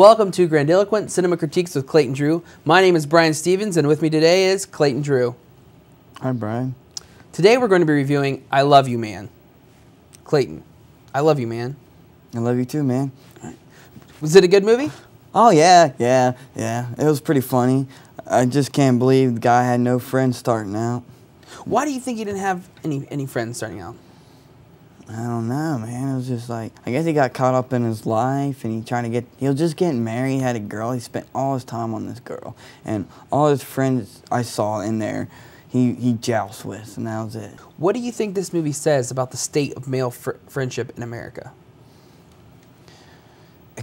Welcome to Grandiloquent Cinema Critiques with Clayton Drew. My name is Brian Stevens, and with me today is Clayton Drew. Hi, Brian. Today we're going to be reviewing I Love You Man. Clayton, I Love You Man. I love you too, man. Was it a good movie? Oh, yeah, yeah, yeah. It was pretty funny. I just can't believe the guy had no friends starting out. Why do you think he didn't have any, any friends starting out? I don't know, man. It was just like, I guess he got caught up in his life and he tried to get, he was just getting married, he had a girl. He spent all his time on this girl. And all his friends I saw in there, he, he jousted with, and that was it. What do you think this movie says about the state of male fr- friendship in America?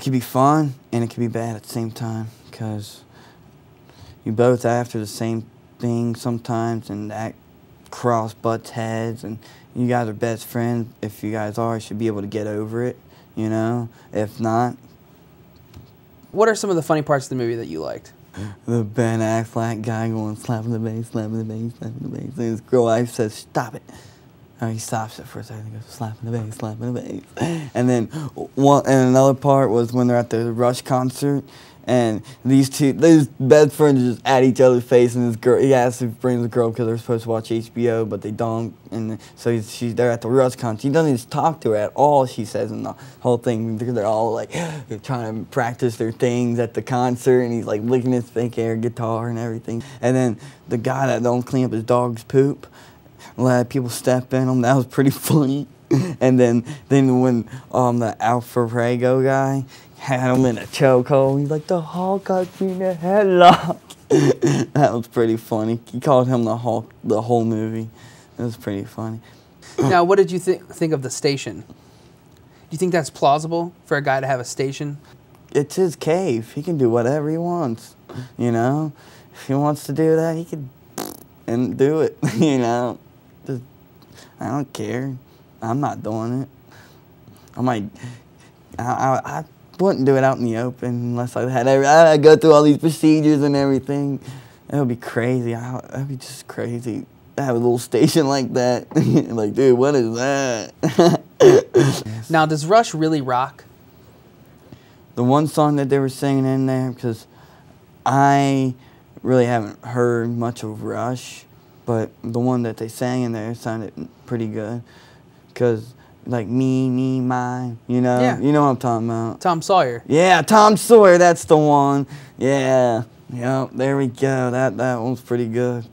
It could be fun and it could be bad at the same time because you both after the same thing sometimes and that cross butts heads and you guys are best friends. If you guys are, you should be able to get over it, you know? If not, What are some of the funny parts of the movie that you liked? the Ben Affleck guy going slapping the bass, slapping the bass, slapping the bass. And his girl wife says, stop it. Oh, he stops it for a second and goes, slapping the bass, slapping the bass. And then one, and another part was when they're at the Rush concert and these two, these best friends are just at each other's face and this girl, he if he brings the girl because they're supposed to watch HBO, but they don't. And so he's, she's there at the Rush concert. He doesn't even talk to her at all, she says, in the whole thing. They're, they're all like, they're trying to practice their things at the concert and he's like licking his fake air guitar and everything. And then the guy that don't clean up his dog's poop, let people step in him. That was pretty funny. And then, then when um the Alpha Alfredo guy had him in a chokehold, he's like the Hulk got me in a headlock. that was pretty funny. He called him the Hulk the whole movie. It was pretty funny. now, what did you thi- think of the station? Do you think that's plausible for a guy to have a station? It's his cave. He can do whatever he wants. You know, if he wants to do that, he could and do it. You know, I don't care. I'm not doing it. I might. I, I, I wouldn't do it out in the open unless I had. Every, I go through all these procedures and everything. That would be crazy. I, that'd be just crazy. To have a little station like that. like, dude, what is that? Now, does Rush really rock? the one song that they were singing in there because I really haven't heard much of Rush, but the one that they sang in there sounded pretty good because like me, me, mine, you know, Yeah. you know what I'm talking about. Tom Sawyer. Yeah, Tom Sawyer, that's the one. Yeah, yep, there we go. That that one's pretty good.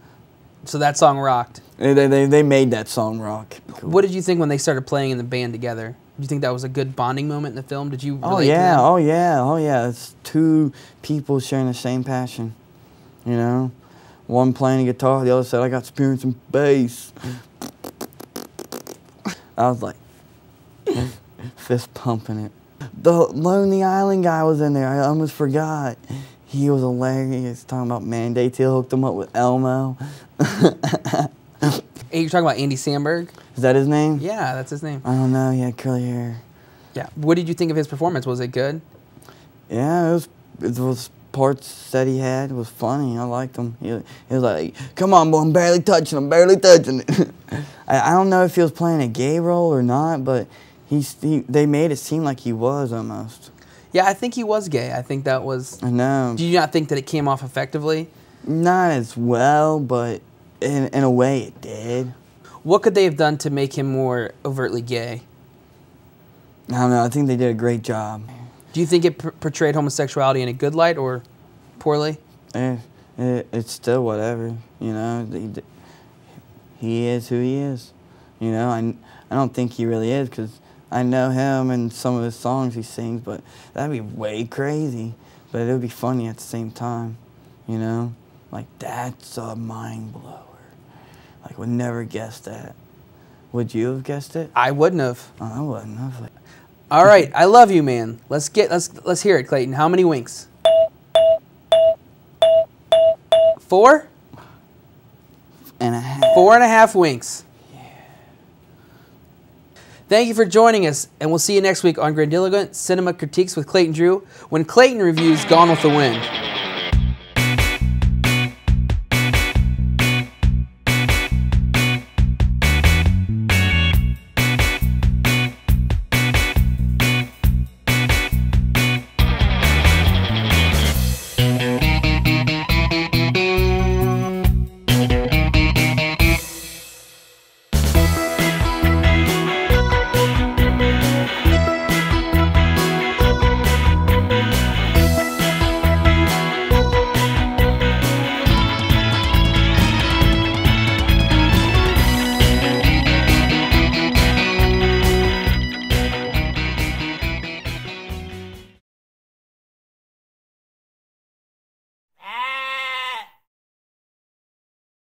So that song rocked. They they they, made that song rock. What did you think when they started playing in the band together? Do you think that was a good bonding moment in the film? Did you? Oh yeah, oh yeah, oh yeah. It's two people sharing the same passion. You know, one playing guitar, the other said, "I got experience in bass." I was like, fist pumping it. The Lonely Island guy was in there. I almost forgot. He was hilarious. Talking about mandates. He hooked him up with Elmo. Hey, you're talking about Andy Samberg? Is that his name? Yeah, that's his name. I don't know. He had curly hair. Yeah. What did you think of his performance? Was it good? Yeah, it was it was parts that he had. Was funny. I liked him. He, he was like, "Come on, boy, I'm barely touching. I'm barely touching it." I, I don't know if he was playing a gay role or not, but he's he, they made it seem like he was almost. Yeah, I think he was gay. I think that was. I know, Do you not think that it came off effectively? not as well, but in in a way it did. What could they have done to make him more overtly gay? I don't know. I think they did a great job. Do you think it p- portrayed homosexuality in a good light or poorly? Eh, it, it's still whatever, you know. He, he is who he is, you know. I, I don't think he really is because I know him and some of his songs he sings, but that'd be way crazy. But it would be funny at the same time, you know. Like that's a mind blower. Like would never guess that. Would you have guessed it? I wouldn't have. Oh, I wouldn't have. All right, I love you, man. Let's get let's let's hear it, Clayton. How many winks? Four? and a half. Four and a half winks. Thank you for joining us, and we'll see you next week on Grandiloquent Cinema Critiques with Clayton Drew when Clayton reviews Gone with the Wind.